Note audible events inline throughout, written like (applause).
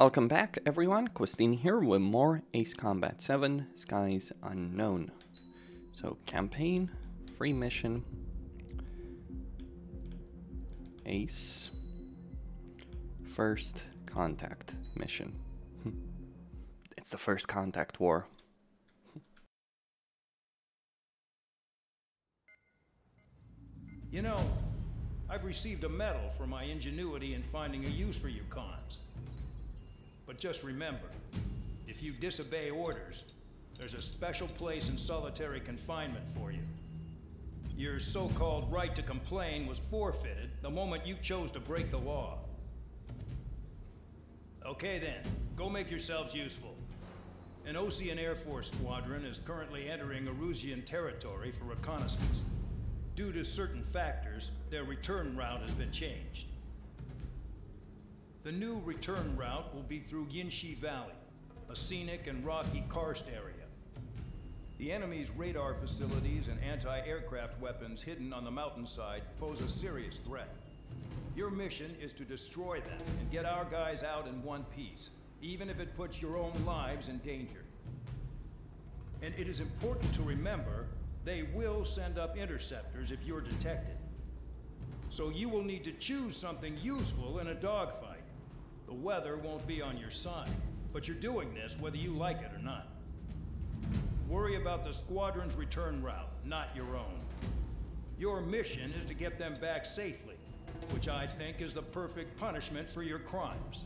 Welcome back, everyone. Costin here with more Ace Combat 7 Skies Unknown. So, campaign, free mission, Ace, first contact mission. (laughs) it's the first contact war. You know, I've received a medal for my ingenuity in finding a use for you cons. But just remember, if you disobey orders, there's a special place in solitary confinement for you. Your so-called right to complain was forfeited the moment you chose to break the law. Okay then, go make yourselves useful. An Ocean Air Force squadron is currently entering Erusian territory for reconnaissance. Due to certain factors, their return route has been changed. The new return route will be through Yinshi Valley, a scenic and rocky karst area. The enemy's radar facilities and anti-aircraft weapons hidden on the mountainside pose a serious threat. Your mission is to destroy them and get our guys out in one piece, even if it puts your own lives in danger. And it is important to remember, they will send up interceptors if you're detected. So you will need to choose something useful in a dogfight. The weather won't be on your side, but you're doing this whether you like it or not. Worry about the squadron's return route, not your own. Your mission is to get them back safely, which I think is the perfect punishment for your crimes.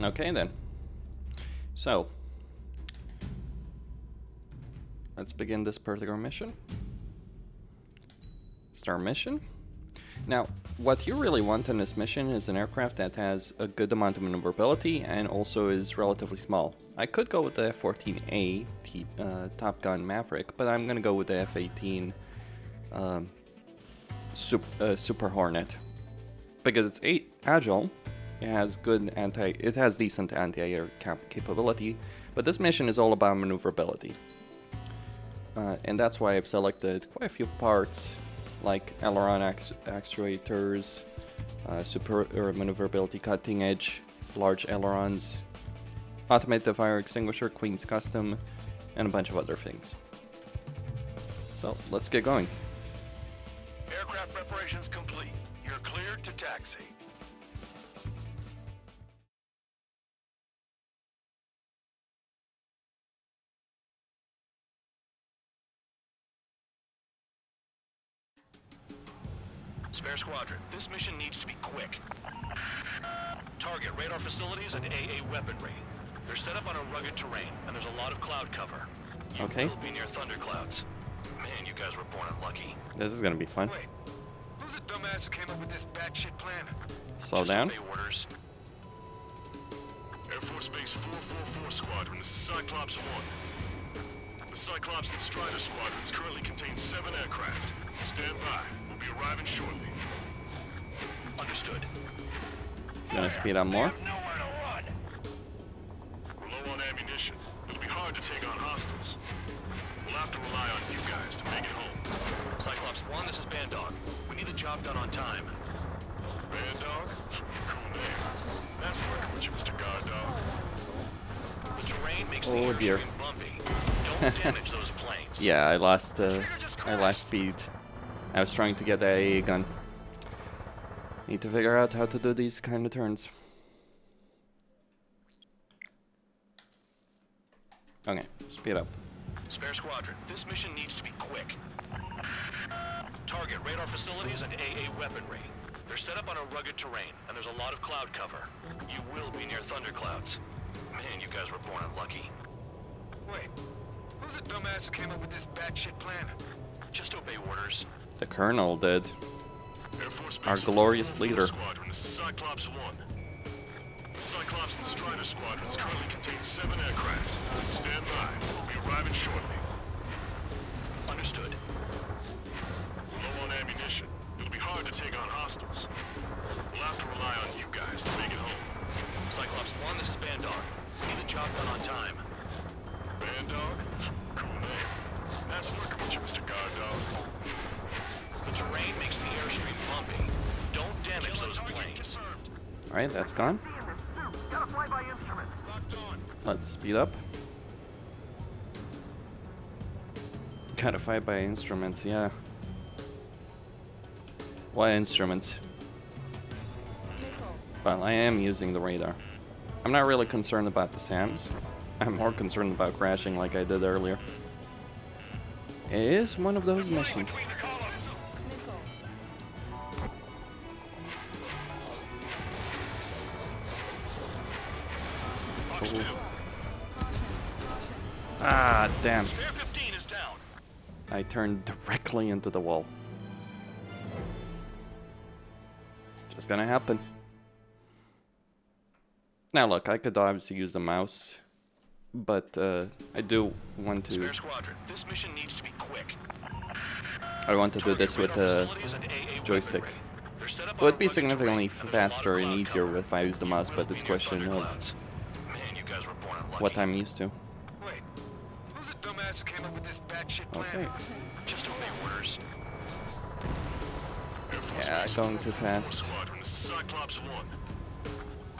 Okay then. So, let's begin this particular mission. Start mission. Now, what you really want in this mission is an aircraft that has a good amount of maneuverability and also is relatively small. I could go with the F-14A uh, Top Gun Maverick, but I'm gonna go with the F-18 um, Super, uh, Super Hornet because it's eight agile. It has good anti. It has decent anti-air cap capability, but this mission is all about maneuverability, uh, and that's why I've selected quite a few parts like aileron actuators, uh, super maneuverability cutting edge, large ailerons, automated fire extinguisher, Queen's Custom, and a bunch of other things. So let's get going. Aircraft preparations complete. You're cleared to taxi. Spare Squadron, this mission needs to be quick. Target radar facilities and AA weaponry. They're set up on a rugged terrain, and there's a lot of cloud cover. You okay. will be near thunderclouds. Man, you guys were born unlucky. This is gonna be fun. Wait, who's the dumbass who came up with this batshit plan? Slow Just down. orders. Air Force Base 444 Squadron, this is Cyclops 1. The Cyclops and Strider squadrons currently contain seven aircraft. Stand by. We'll be arriving shortly. Understood. Gonna speed up more. Nowhere to run. We're low on ammunition. It'll be hard to take on hostiles. We'll have to rely on you guys to make it home. Cyclops 1, this is Bandog. We need the job done on time. Bandog? Cool name. That's working with you, Mr. Guard Dog. The terrain makes Oh, the dear. airstream bumpy. Don't (laughs) damage those planes. Yeah, I lost. Uh, I lost speed. I was trying to get the AA gun. Need to figure out how to do these kind of turns. Okay, speed up. Spare Squadron, this mission needs to be quick. Target radar facilities and AA weaponry. They're set up on a rugged terrain, and there's a lot of cloud cover. You will be near thunderclouds. Man, you guys were born unlucky. Wait, who's the dumbass who came up with this batshit plan? Just obey orders. The Colonel did. Air Force Our glorious leader. Squadron, Cyclops 1. The Cyclops and Strider squadrons currently contain seven aircraft. Stand by. We'll be arriving shortly. Understood. Alright, that's gone. Let's speed up. Gotta fight by instruments, yeah. What instruments? Well, I am using the radar. I'm not really concerned about the SAMs. I'm more concerned about crashing like I did earlier. It is one of those missions. Ah, damn. Spare 15 is down. I turned directly into the wall. Just gonna happen. Now look, I could obviously use the mouse, but uh, I do want to. Spare squadron. This mission needs to be quick. I want to do this with the and AA joystick. weaponry. They're set up It would be significantly terrain, and there's a lot of faster and easier if I use the mouse, but it's question of thunderclouds. Man, you guys were born unlucky. what I'm used to. Who came up with this batshit plan? Okay. Just obey orders. Yeah, going too fast. Squadron, this is Cyclops 1.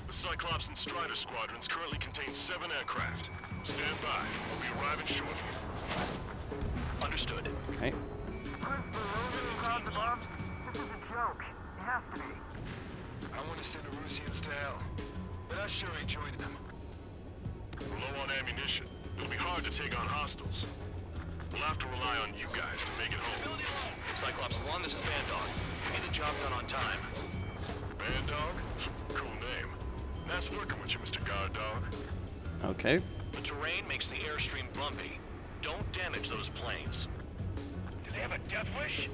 The Cyclops and Strider squadrons currently contain seven aircraft. Stand by. We'll be arriving shortly. Understood. Okay. I want to send Erusians to hell, but I sure ain't joining them. We're low on ammunition. It'll be hard to take on hostiles. We'll have to rely on you guys to make it home. Cyclops 1, this is Bandog. We need the job done on time. Bandog? Cool name. Nice working with you, Mr. Guard Dog. Okay. The terrain makes the airstream bumpy. Don't damage those planes. Do they have a death wish?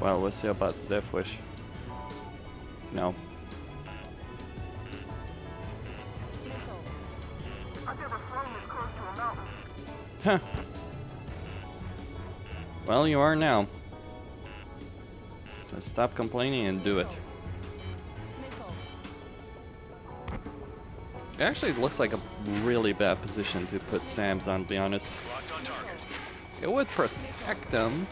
Well, we'll see about Death Wish. No. Huh. Well, you are now. So stop complaining and do it. It actually looks like a really bad position to put SAMs on, to be honest. It would protect them.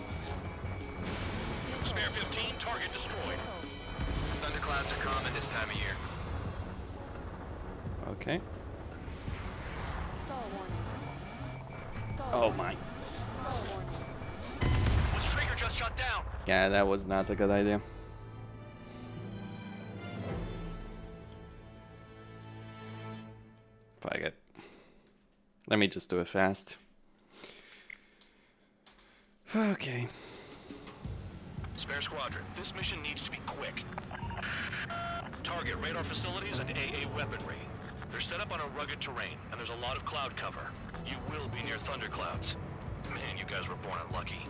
Was not a good idea. Fuck it. Let me just do it fast. Okay. Spare squadron, this mission needs to be quick. Target radar facilities and AA weaponry. They're set up on a rugged terrain, and there's a lot of cloud cover. You will be near thunderclouds. Man, you guys were born unlucky.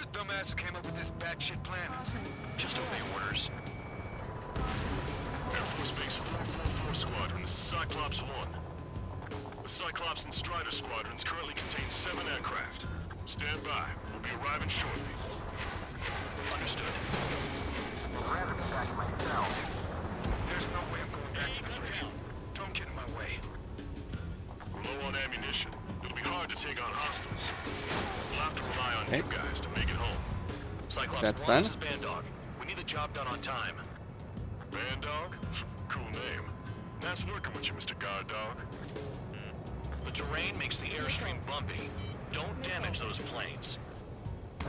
The dumbass who came up with this batshit plan? Just obey orders. Air Force Base 444 Squadron, this is Cyclops 1. The Cyclops and Strider squadrons currently contain seven aircraft. Stand by. We'll be arriving shortly. Understood. There's no way I'm going back to the bridge. Don't get in my way. We're low on ammunition. It'll be hard to take on hostiles. We'll have to rely on you guys to make it home. Cyclops That's 1, this done? is Bandog. We need the job done on time. Bandog? Cool name. Nice working with you, Mr. Guard Dog. Hmm. The terrain makes the airstream bumpy. Don't damage those planes.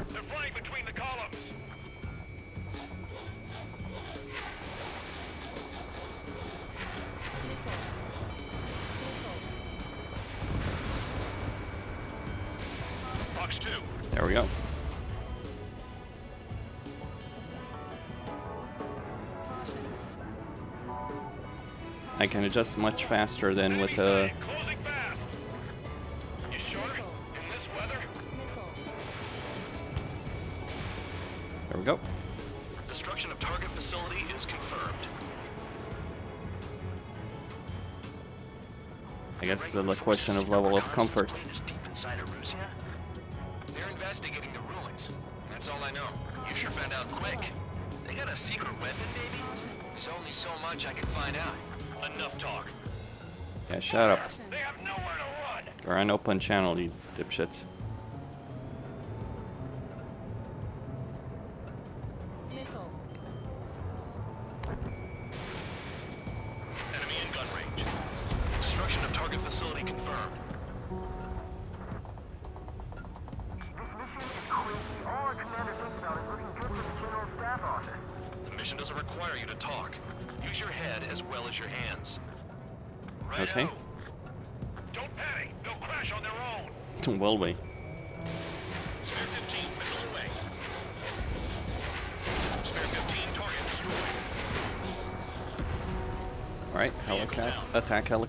They're flying between the columns. There we go. I can adjust much faster than with the. Closing fast. You sure? In this weather? There we go. destruction of target facility is confirmed. I guess it's a question of level of comfort. There's only so much I can find out. Enough talk. Yeah, shut up. They have nowhere to run. You're open channel, you dipshits.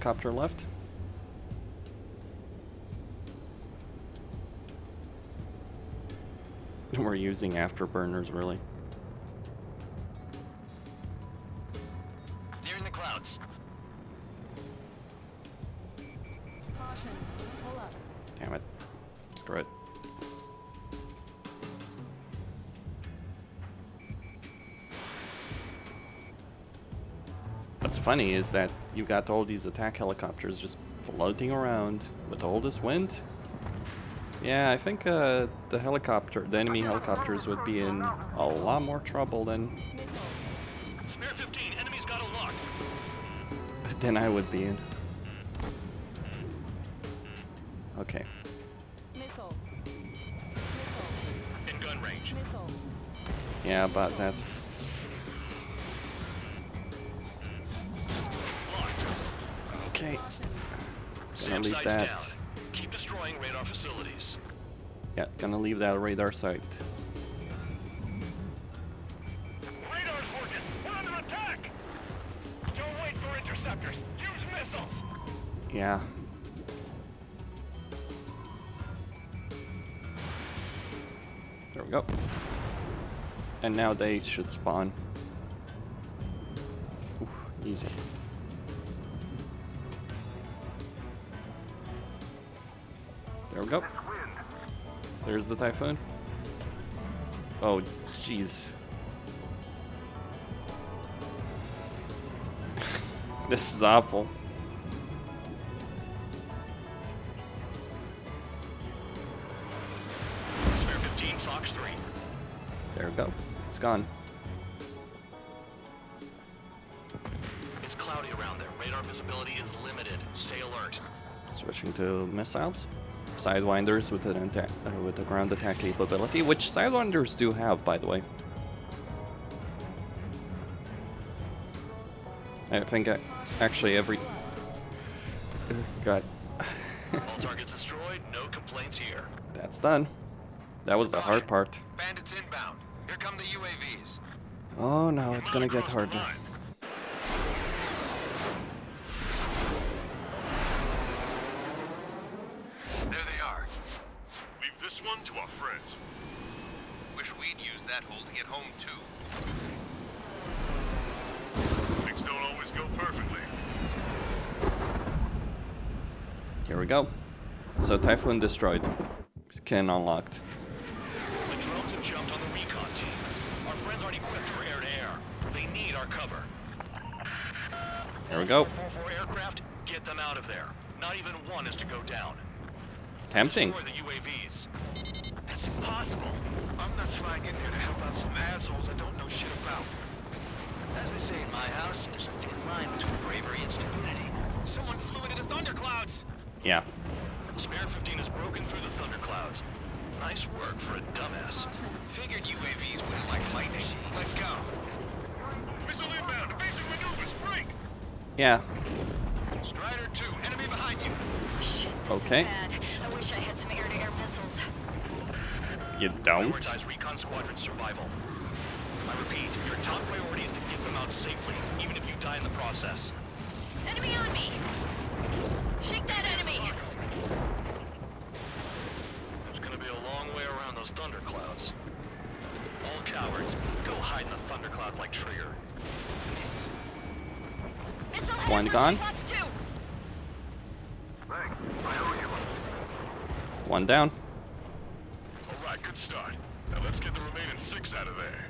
Helicopter left. (laughs) We're using afterburners, really. Nearing the clouds. Caution. Pull up. Damn it. Screw it. Funny is that you got all these attack helicopters just floating around with all this wind. Yeah, I think uh, the helicopter, the enemy helicopters would be in a lot more trouble than Missile. Spare 15, enemy's got a lock. than I would be in. Okay. Missile. Missile. In gun range. Yeah, about that. Okay. Caution. SAM leave sights that. down. Keep destroying radar facilities. Yeah, gonna leave that radar site. Radar's working. We're under attack. Don't wait for interceptors. Use missiles. Yeah. There we go. And now they should spawn. The typhoon. Oh, jeez. (laughs) this is awful. Spare 15, Fox 3. There we go. It's gone. It's cloudy around there. Radar visibility is limited. Stay alert. Switching to missiles. Sidewinders with an attack, uh, with a ground attack capability, which Sidewinders do have, by the way. I think I, actually every. God, All (laughs) targets destroyed. No complaints here. that's done. That was the hard part. Bandits inbound. Here come the UAVs. Oh no, it's gonna get harder. This one to our friends. Wish we'd use that hole to get home too. Things don't always go perfectly. Here we go. So Typhoon destroyed. Can unlocked. The drones have jumped on the recon team. Our friends aren't equipped for air-to-air. They need our cover. There we go. 444 aircraft, get them out of there. Not even one is to go down. Tempting. Destroy the UAVs. That's impossible. I'm not flying in here to help out some assholes I don't know shit about. As they say in my house, there's a thin line between bravery and stupidity. Someone flew into the thunderclouds. Yeah. Spare 15 has broken through the thunderclouds. Nice work for a dumbass. Figured UAVs wouldn't like lightning. Let's go. Missile inbound. Basic maneuvers. Break. Yeah. Strider 2, enemy behind you. Shit, this Okay. is bad. I wish I had some air-to-air missiles. You don't? Prioritize recon squadron survival. I repeat, your top priority is to get them out safely, even if you die in the process. Enemy on me! Shake that enemy! It's gonna be a long way around those thunderclouds. All cowards, go hide in the thunderclouds like Trigger. Missile One headed for gone. Fox 2! One down. All right, good start. Now let's get the remaining six out of there.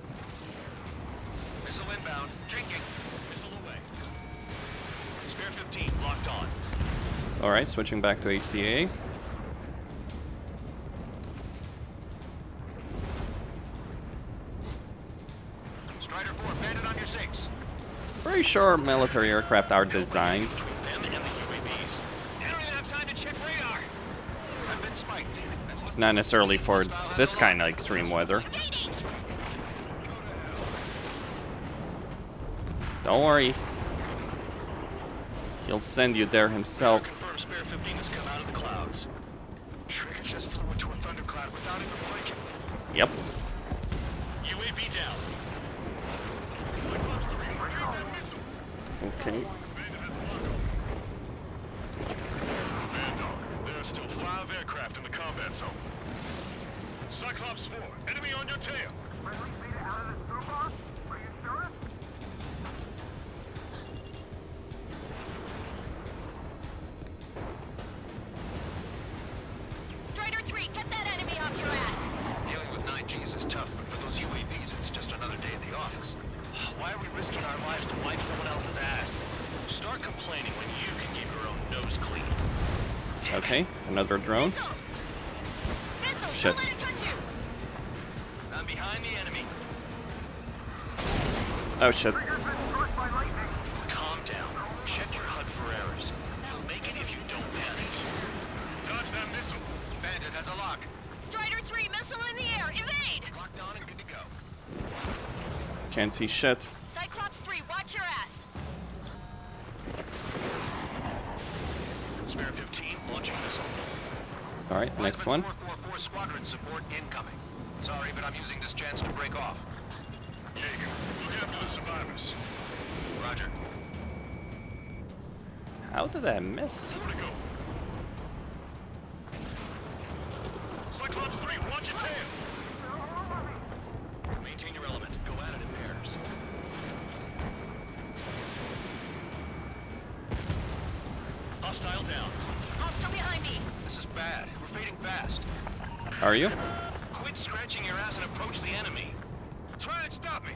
Missile inbound. Drinking. 15, locked on. Alright, switching back to HCA. Strider 4, bandit on your six. Pretty sure military aircraft are designed. Between them and the UAVs. I don't even have time to check radar. I've been spiked. and lost Not necessarily for this kind of extreme weather. Don't worry. He'll send you there himself. Confirmed Spare 15 has come out of the clouds. Trigger just flew into a thundercloud without even blinking. Yep. UAV down. Cyclops 3, retrieve that missile. Okay. Bandit has a lockup. Bandog, there are still five aircraft in zone. Cyclops 4, enemy on your tail. Strider 3, get that enemy off your ass. Dealing with 9Gs is tough, but for those UAVs, it's just another day at the office. Why are we risking our lives to wipe someone else's ass? Start complaining when you can keep your own nose clean. Okay, another drone. Enemy. Oh shit. Calm down. Check your HUD for errors. You'll make it if you don't panic. Dodge that missile. Bandit has a lock. Strider 3, missile in the air, evade! Locked on and good to go. Can't see shit. Cyclops 3, watch your ass! Spare 15, launching missile. Alright, next one. 444 squadron support incoming. Sorry, but I'm using this chance to break off. Jaeger, look after the survivors. Roger. How did I miss? Where? Cyclops 3, watch your tail. Maintain your element. Go at it in pairs. Hostile down. Hostile behind me! This is bad. We're fading fast. Are you? Quit scratching and approach the enemy. Try and stop me.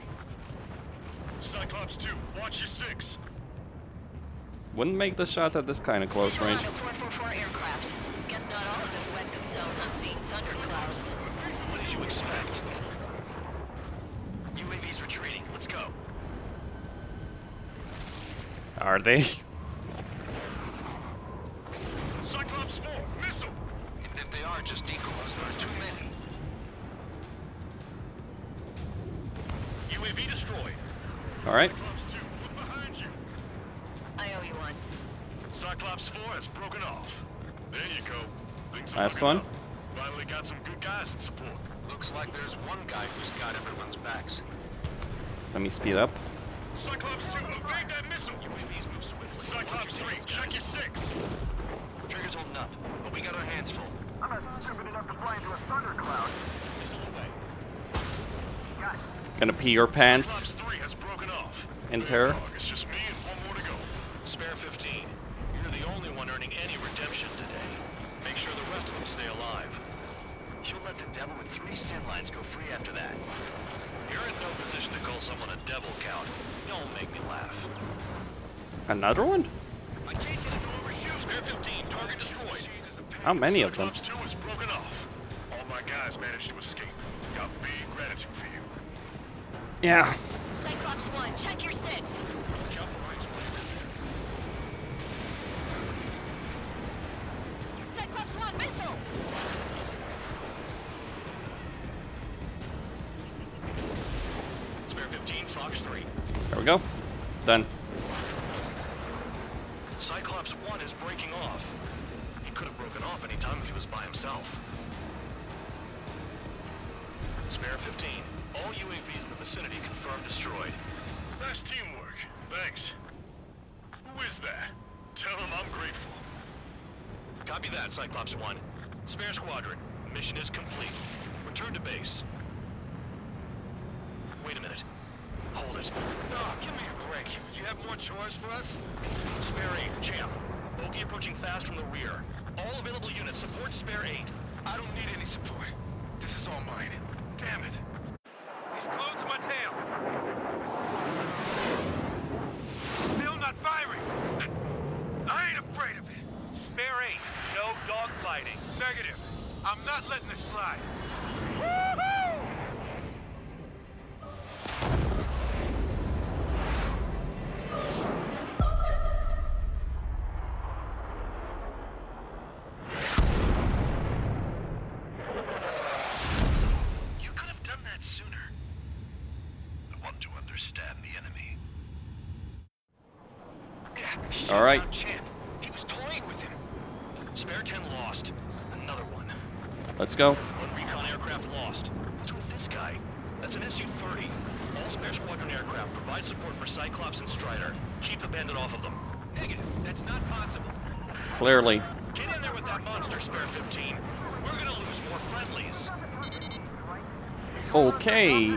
Cyclops 2, watch your six. Wouldn't make the shot at this kind of close range. Visual 444 aircraft. Guess not all of them wet themselves on seeing thunderclouds. What did you expect? UAV's retreating. Let's go. Are they? Cyclops 4, missile. Even if they are just decoys, there are too many. UAV destroyed. Alright. Cyclops 2, look behind you. I owe you one. Cyclops 4 has broken off. There you go. Things Last one. Finally got some good guys in support. Looks like there's one guy who's got everyone's backs. Let me speed up. Cyclops 2, evade that missile. UAVs move swiftly. Cyclops 3, check your six. Trigger's holding up, but we got our hands full. Missile away. Gonna pee your pants Cyclops 3 has broken off. in terror. It's just me and one more to go. Spare 15. You're the only one earning any redemption today. Make sure the rest of them stay alive. She'll let the devil with three sin lines go free after that. You're in no position to call someone a devil count. Don't make me laugh. Another one? I can't get it to overshoot. Spare 15, target destroyed. How many of them? 2 is broken off. All my guys managed to escape. Got big gratitude for you. Yeah. Cyclops 1, check your six. Spare 15, Fox 3. There we go. Done. Cyclops 1 is breaking off. He could have broken off any time if he was by himself. Spare 15. All UAVs in the vicinity confirmed destroyed. Nice teamwork. Thanks. Who is that? Tell him I'm grateful. Copy that, Cyclops 1. Spare Squadron. Mission is complete. Return to base. Wait a minute. Hold it. Oh, give me a break. You have more chores for us? Spare 8, Champ. Bogey approaching fast from the rear. All available units support Spare 8. I don't need any support. This is all mine. Damn it. He's glued to my tail. Negative. I'm not letting this slide. You could have done that sooner. To understand the enemy. All right. Let's go. One recon aircraft lost. What's with this guy? That's an Su-30. All spare squadron aircraft provide support for Cyclops and Strider. Keep the bandit off of them. Negative. That's not possible. Clearly. Get in there with that monster, Spare 15. We're gonna lose more friendlies. Okay.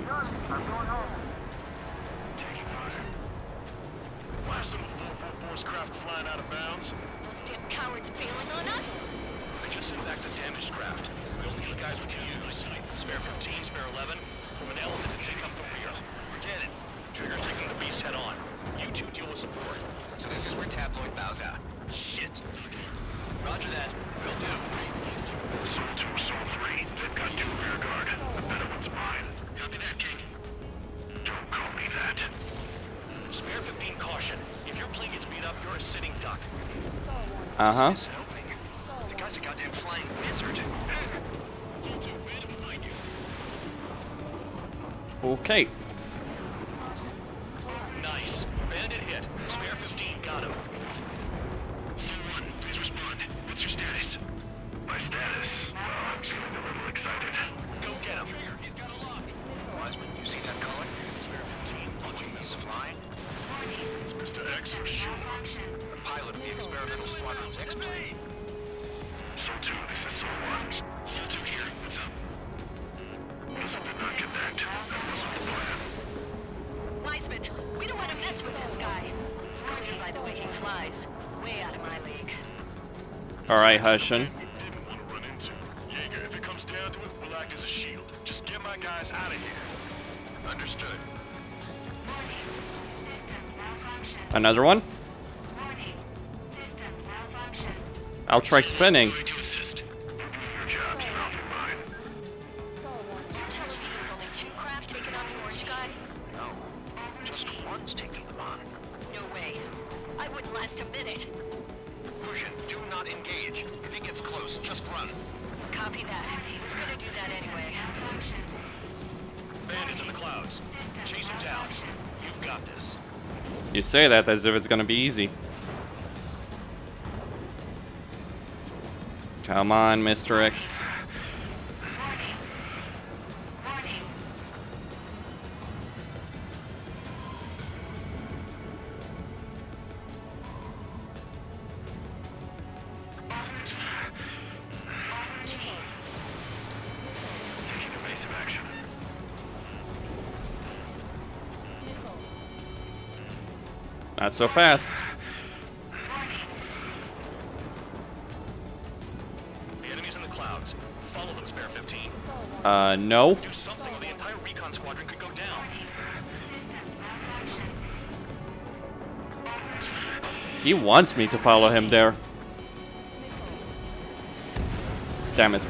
Last of the 444's craft flying out of bounds. Those damn cowards bailing on us? I just sent back the damaged craft. We only need the guys we can use. Spare 15, Spare 11, from an element to take up the rear. Forget it. Trigger's taking the beast head on. You two deal with support. So this is where Tabloid bows out. Shit. Roger that. Will do. Sol 2, Sol 3. They've got two rear guard. The better one's mine. Copy that, King. Don't call me that. Spare 15. If your plane gets beat up, you're a sitting duck. Uh huh. It's an opening. The guy's a goddamn flying wizard. Okay. For sure. The pilot of the experimental squadron's X-plane. Sol 2, this is Sol 1. Sol 2 here. What's up? Missile did not connect. That wasn't the plan. Wiseman, we don't want to mess with this guy. It's clear by the way he flies. Way out of my league. All right, Hushin. Was one. I'll try spinning. Bandits in the clouds. Chase him down. You've got this. You say that as if it's gonna be easy. Come on, Mr. X. Not so fast. The enemy's in the clouds. Follow them, Spare 15. Uh, no. Do something or the entire recon squadron could go down. He wants me to follow him there. Damn it.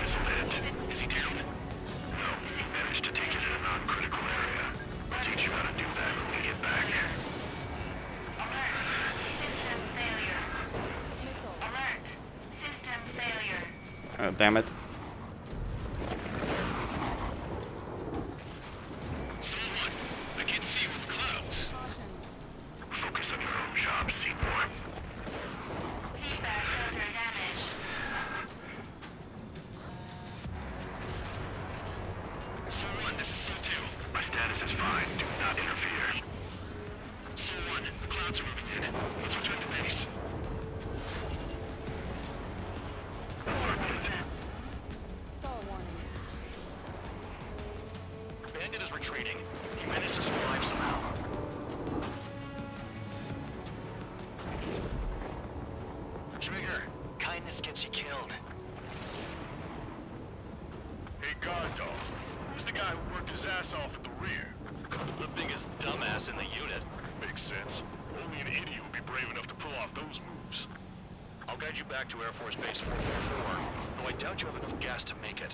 Back to Air Force Base 444, though I doubt you have enough gas to make it.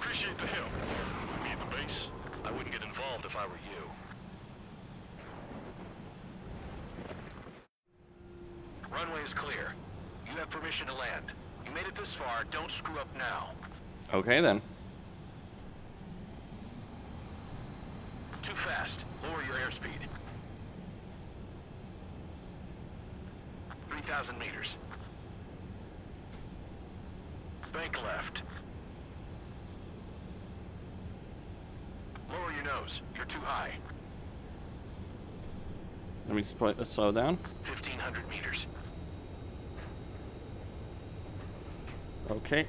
Appreciate the help. Meet me at the base. I wouldn't get involved if I were you. Runway is clear. You have permission to land. You made it this far, don't screw up now. Okay then. Too fast. Lower your airspeed. 3,000 meters. Bank left. Lower your nose. You're too high. Let me sp- uh, slow down. 1,500 meters. Okay.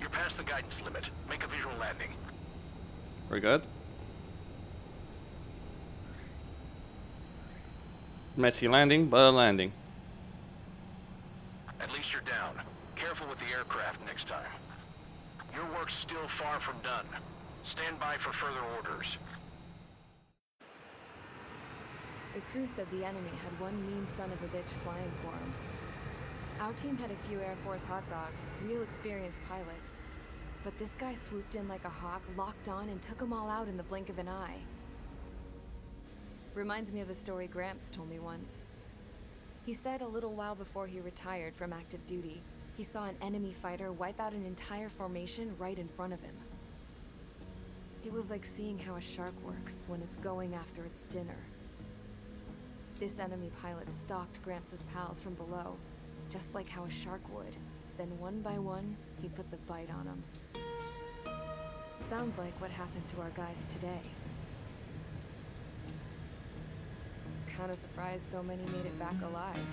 You're past the guidance limit. Make a visual landing. We're good. Messy landing, but a landing. At least you're down. Careful with the aircraft next time. Your work's still far from done. Stand by for further orders. The crew said the enemy had one mean son of a bitch flying for him. Our team had a few Air Force hot dogs, real experienced pilots. But this guy swooped in like a hawk, locked on, and took them all out in the blink of an eye. Reminds me of a story Gramps told me once. He said a little while before he retired from active duty, he saw an enemy fighter wipe out an entire formation right in front of him. It was like seeing how a shark works when it's going after its dinner. This enemy pilot stalked Gramps' pals from below, just like how a shark would. Then one by one, he put the bite on them. Sounds like what happened to our guys today. Kinda surprised so many made it back alive.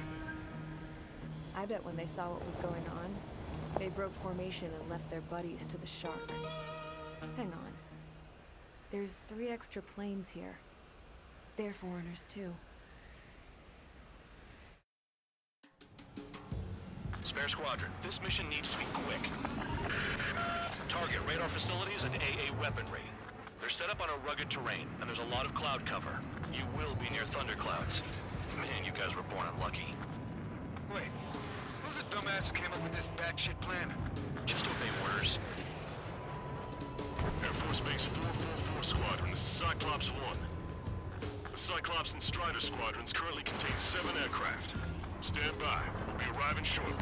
I bet when they saw what was going on, they broke formation and left their buddies to the shark. Hang on. There's three extra planes here. They're foreigners too. Spare Squadron, this mission needs to be quick. Target radar facilities and AA weaponry. They're set up on a rugged terrain, and there's a lot of cloud cover. You will be near thunderclouds. Man, you guys were born unlucky. Wait, the dumbass who came up with this batshit plan? Just obey orders. Air Force Base 444 Squadron, this is Cyclops 1. The Cyclops and Strider squadrons currently contain seven aircraft. Stand by. We'll be arriving shortly.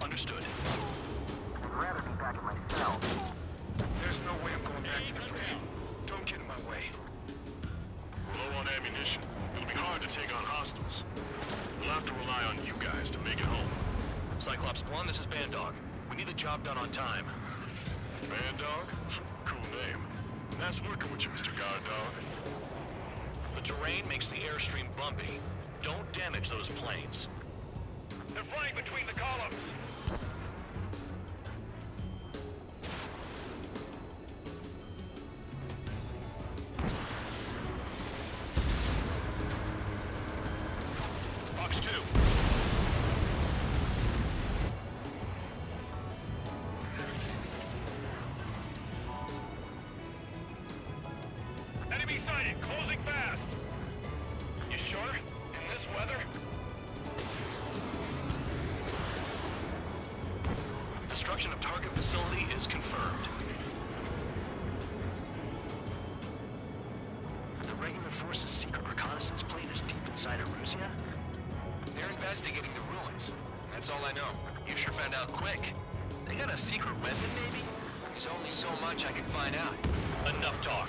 Understood. I'd rather be back in my cell. There's no way I'm going back to the bridge. Don't get in my way. We're low on ammunition. It'll be hard to take on hostiles. We'll have to rely on you guys to make it home. Cyclops 1, this is Bandog. We need the job done on time. Bandog? Cool name. Nice working with you, Mr. Guard Dog. The terrain makes the airstream bumpy. Don't damage those planes. They're flying between the columns. Facility is confirmed. The regular force's secret reconnaissance plane is deep inside Erusia? They're investigating the ruins. That's all I know. You sure found out quick. They got a secret weapon, maybe? There's only so much I can find out. Enough talk.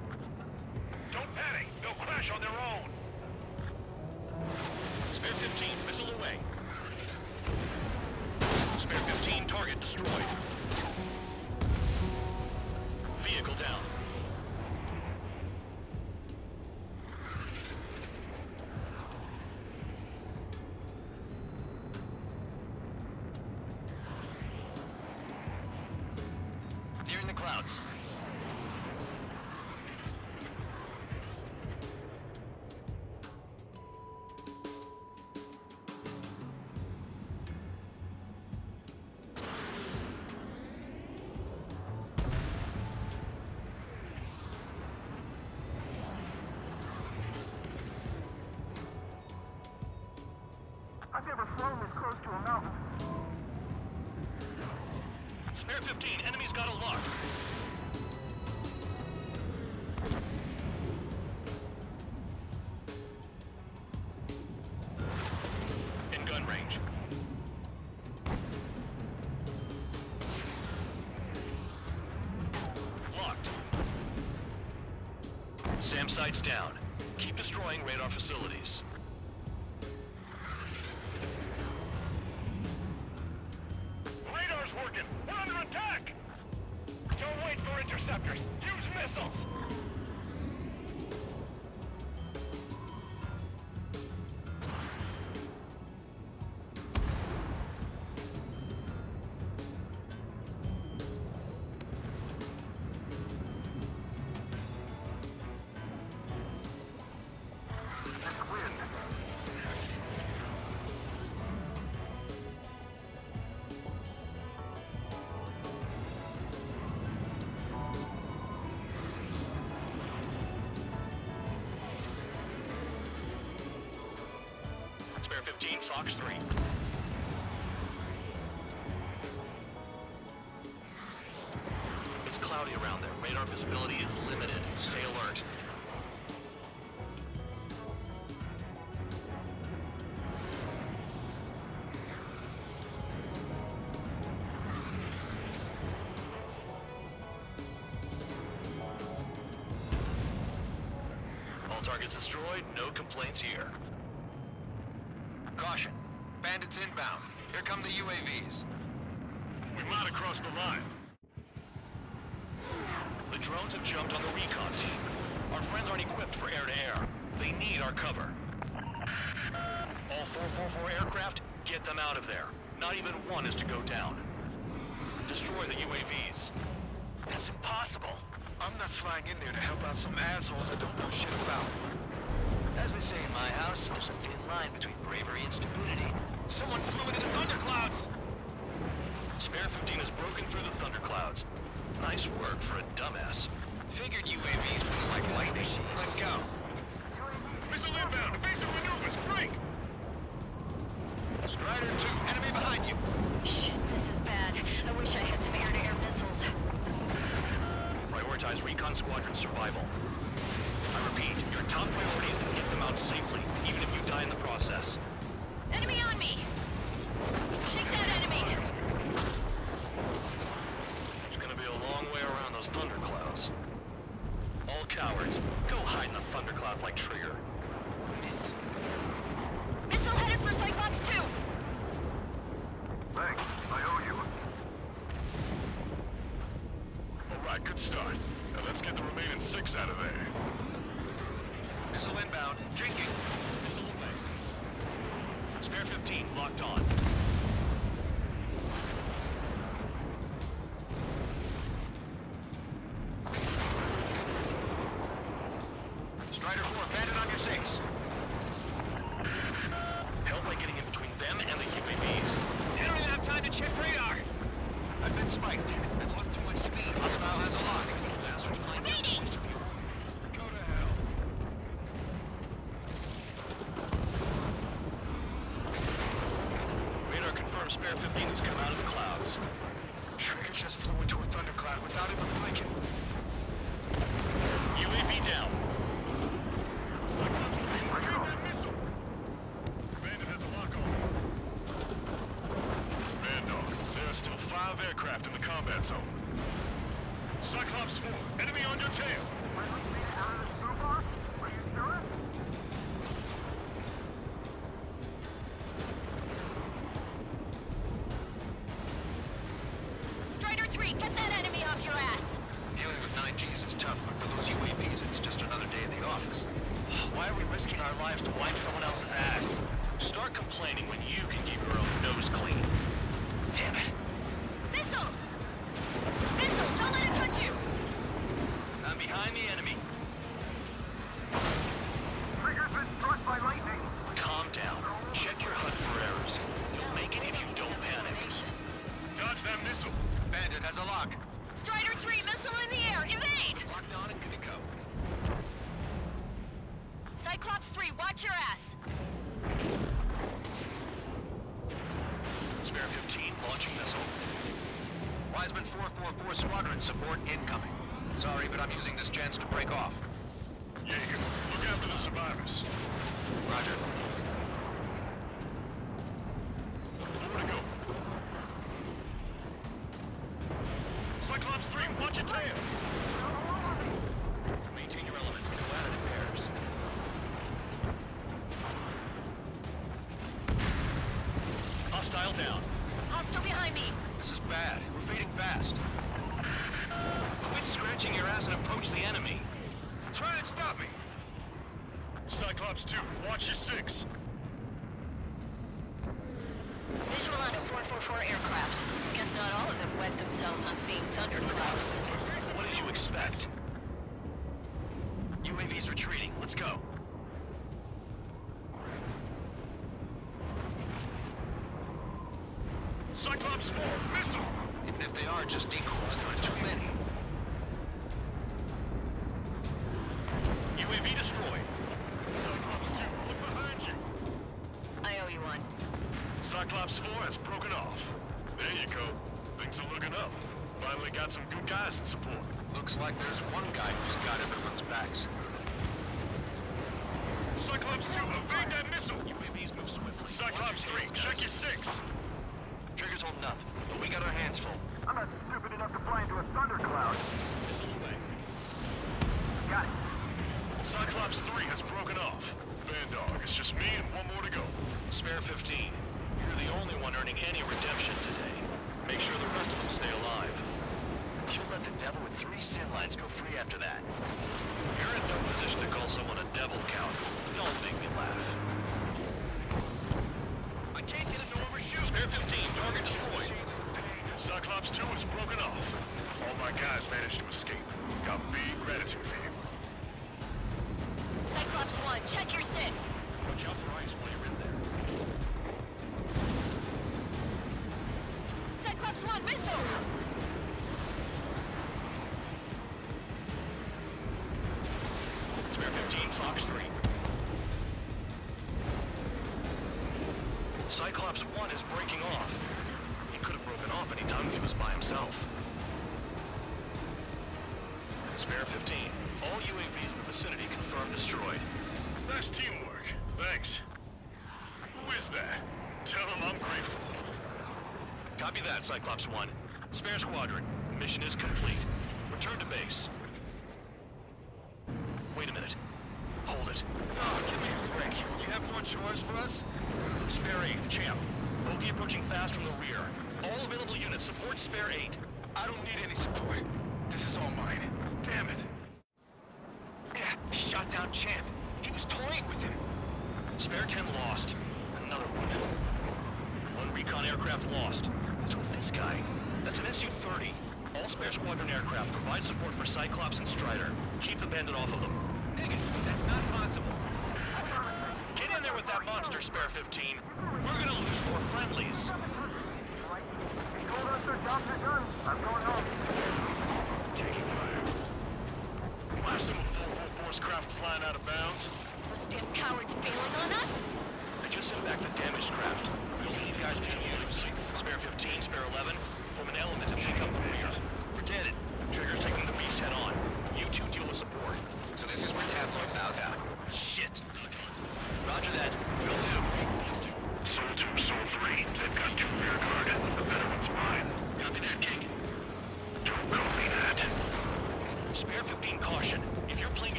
SAM sites down. Keep destroying radar facilities. Spare 15, Fox 3. It's cloudy around there. Radar visibility is limited. Stay alert. All targets destroyed, no complaints here. Here come the UAVs. We might have crossed the line. The drones have jumped on the recon team. Our friends aren't equipped for air-to-air. They need our cover. All 444 aircraft, get them out of there. Not even one is to go down. Destroy the UAVs. That's impossible. I'm not flying in there to help out some assholes I don't know shit about. As they say in my house, there's a thin line between bravery and stupidity. Someone flew into the thunderclouds! Spare 15 has broken through the thunderclouds. Nice work for a dumbass. Figured UAVs would like lightning. Let's go. Missile inbound! Evasive maneuvers! Break! Strider 2, enemy behind you. Shit, this is bad. I wish I had some air-to-air missiles. Prioritize recon squadron survival. I repeat, your top priority is to get them out safely, even if you die in the process. Enemy on me! Shake that enemy! It's gonna be a long way around those thunderclouds. All cowards, go hide in the thunderclouds like Trigger. Miss. Missile headed for Cyclops 2! Thanks. I owe you. All right, good start. Now let's get the remaining six out of there. Missile inbound. Drinking. Missile away. Spare 15, locked on. Strider 4, bandit on your 6. Help by getting in between them and the UAVs. You don't even have time to check radar. I've been spiked. I lost too much speed. Hostile has a lock. Bastards flying just Waiting. close to fuel. Go to hell. Radar confirms Spare 15 has come out of the clouds. Spare 15, launching missile. Wiseman 444 Squadron support incoming. Sorry, but I'm using this chance to break off. Jaeger, look after the survivors. Roger. Nowhere to go. Cyclops 3, watch your tail! Maintain your element. Go at it in pairs. Hostile down. Hostile behind me. This is bad. We're fading fast. Quit scratching your ass and approach the enemy. Try and stop me! Cyclops 2, watch your 6. Visual on a 444 aircraft. Guess not all of them wet themselves on seeing thunderclouds. What did you expect? UAV's retreating. Let's go. Cyclops 4, missile! Even if they are just decoys, there are too many. UAV destroyed. Cyclops 2, look behind you! I owe you one. Cyclops 4 has broken off. There you go. Things are looking up. Finally got some good guys in support. Looks like there's one guy who's got everyone's backs. Cyclops 2, evade that missile! UAVs move swiftly. Cyclops 3, your check your 6! Trigger's holding up, but we got our hands full. I'm not stupid enough to fly into a thundercloud. Missile away. Got it. Cyclops 3 has broken off. Bandog, it's just me and one more to go. Spare 15. You're the only one earning any redemption today. Make sure the rest of them stay alive. You'll let the devil with three sin lines go free after that. You're in no position to call someone a devil count. Don't make me laugh. I can't get it to overshoot! Spare 15, target destroyed. Cyclops 2 has broken off. All my guys managed to escape. Got big gratitude for you. That, 1. Spare squadron. Mission is complete. Return to base. Wait a minute. Hold it. Oh, give me a break. You have more chores for us? Spare 8, Champ. Bogey approaching fast from the rear. All available units support Spare 8. I don't need any support. This is all mine. Damn it. Yeah, shot down Champ. He was toying with him. Spare 10 lost. Another one. One recon aircraft lost. What's with this guy? That's an Su-30. All spare squadron aircraft provide support for Cyclops and Strider. Keep the bandit off of them. Nigga, that's not possible. Get in there with that monster, Spare 15. We're gonna lose more friendlies. He told us to drop their guns. I'm going home. Taking fire. Last of 444's craft flying out of bounds. Those damn cowards bailing on us? I just sent back the damaged craft. We only need guys we can use. Spare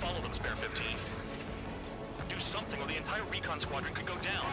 Follow them, Spare 15. Do something or the entire recon squadron could go down.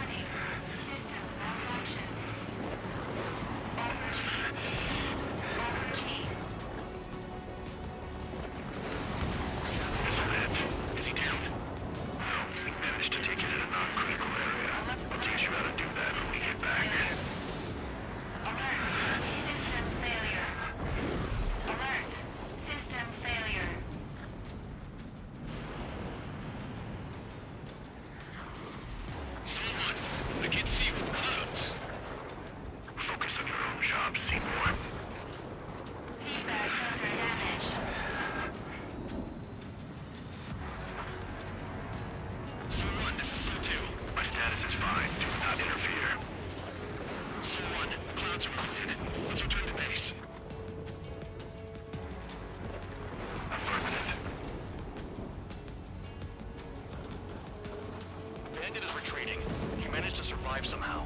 He managed to survive somehow.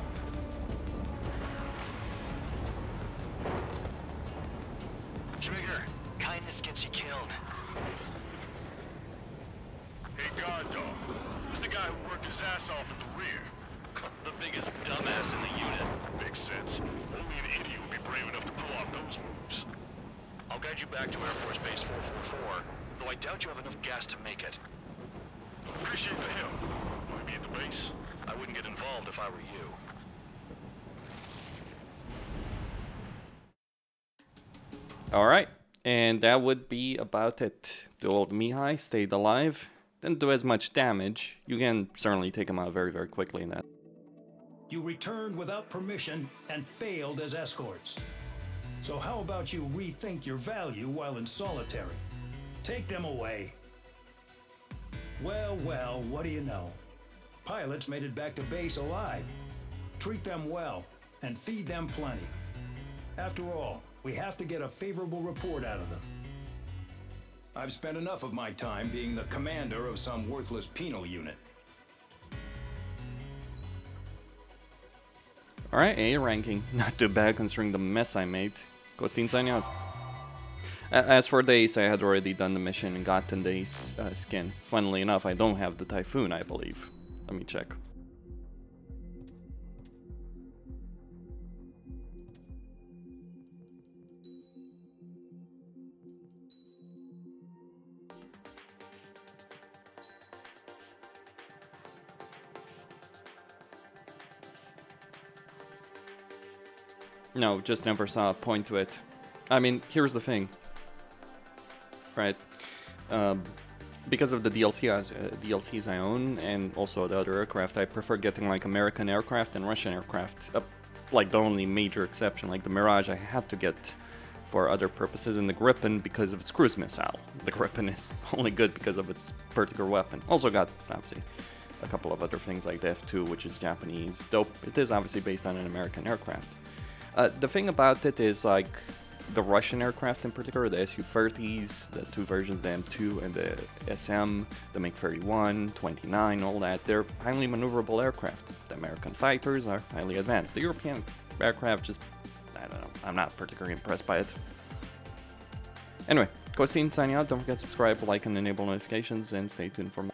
And that would be about it. The old Mihai stayed alive, didn't do as much damage. You can certainly take him out very, very quickly in that. You returned without permission and failed as escorts. So how about you rethink your value while in solitary? Take them away. Well, well, what do you know? Pilots made it back to base alive. Treat them well and feed them plenty. After all, we have to get a favorable report out of them. I've spent enough of my time being the commander of some worthless penal unit. Alright, A ranking. (laughs) Not too bad considering the mess I made. Costin signing out. As for ace, I had already done the mission and gotten the uh, skin. Funnily enough, I don't have the Typhoon, I believe. Let me check. No, just never saw a point to it. I mean, here's the thing. Right. Um, because of the DLC uh, DLCs I own and also the other aircraft, I prefer getting like American aircraft and Russian aircraft. Uh, like the only major exception, like the Mirage, I had to get for other purposes, and the Gripen because of its cruise missile. The Gripen is (laughs) only good because of its particular weapon. Also got obviously a couple of other things like the F2, which is Japanese, though it is obviously based on an American aircraft. Uh, the thing about it is like the Russian aircraft in particular, the Su-30s, the two versions, the M2 and the SM, the MiG-31, 29, all that, they're highly maneuverable aircraft. The American fighters are highly advanced. The European aircraft just, I don't know, I'm not particularly impressed by it. Anyway, Costin signing out. Don't forget to subscribe, like, and enable notifications, and stay tuned for more.